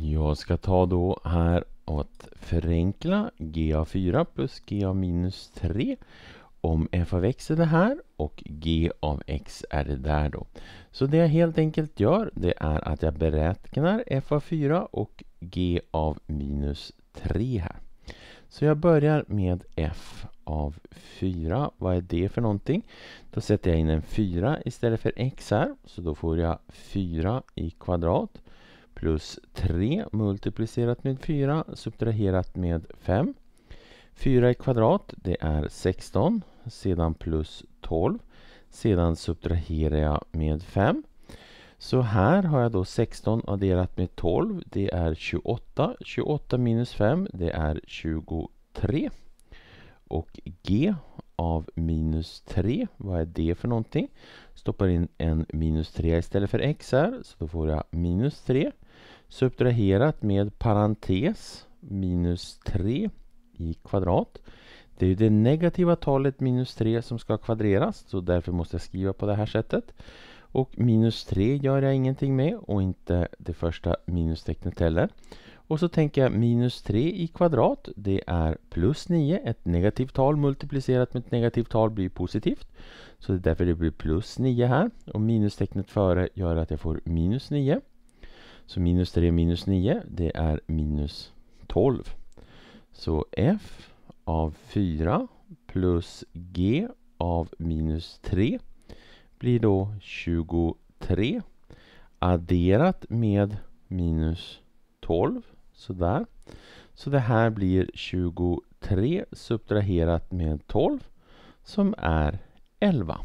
Jag ska ta då här att förenkla GA4 plus GA minus 3 om f av x är det här och g av x är det där då. Så det jag helt enkelt gör det är att jag beräknar f av 4 och g av minus 3 här. Så jag börjar med f av 4. Vad är det för någonting? Då sätter jag in en 4 istället för x här. Så då får jag 4 i kvadrat plus 3 multiplicerat med 4 subtraherat med 5. 4 i kvadrat det är 16. Sedan plus 12. Sedan subtraherar jag med 5. Så här har jag då 16 adderat med 12. Det är 28. 28 minus 5 det är 23. Och G av minus 3, vad är det för någonting? Stoppar in en minus 3 istället för x här, så då får jag minus 3. Subtraherat med parentes minus 3 i kvadrat. Det är det negativa talet minus 3 som ska kvadreras, så därför måste jag skriva på det här sättet. Och minus 3 gör jag ingenting med och inte det första minustecknet heller. Och så tänker jag minus 3 i kvadrat, det är plus 9. Ett negativt tal multiplicerat med ett negativt tal blir positivt. Så det är därför det blir plus 9 här. Och minustecknet före gör att jag får minus 9. Så minus 3 minus 9, det är minus 12. Så f av 4 plus g av minus 3 blir då 23 adderat med minus 12 sådär. Så det här blir 23 subtraherat med 12 som är 11.